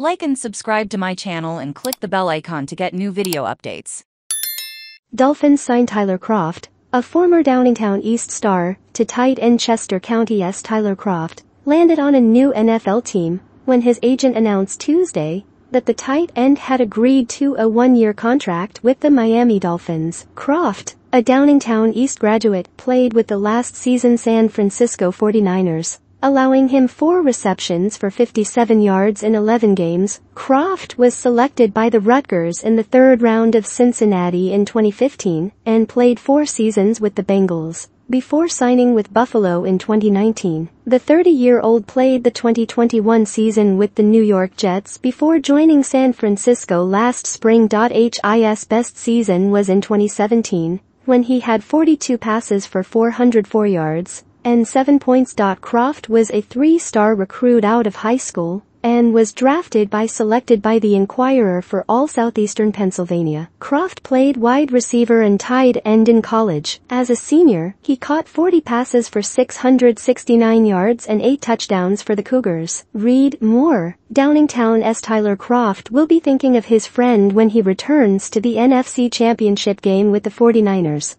Like and subscribe to my channel and click the bell icon to get new video updates. Dolphins sign Tyler Kroft, a former Downingtown East star, to tight end Chester County's Tyler Kroft, landed on a new NFL team when his agent announced Tuesday that the tight end had agreed to a one-year contract with the Miami Dolphins. Kroft, a Downingtown East graduate, played with the last season San Francisco 49ers allowing him four receptions for 57 yards in 11 games. Kroft was selected by the Rutgers in the third round of Cincinnati in 2015 and played four seasons with the Bengals. Before signing with Buffalo in 2019, the 30-year-old played the 2021 season with the New York Jets before joining San Francisco last spring. His best season was in 2017, when he had 42 passes for 404 yards, and 7 points. Kroft was a three-star recruit out of high school and was drafted by selected by the Inquirer for all southeastern Pennsylvania. Kroft played wide receiver and tight end in college. As a senior, he caught 40 passes for 669 yards and 8 touchdowns for the Cougars. Read more. Downingtown's Tyler Kroft will be thinking of his friend when he returns to the NFC Championship game with the 49ers.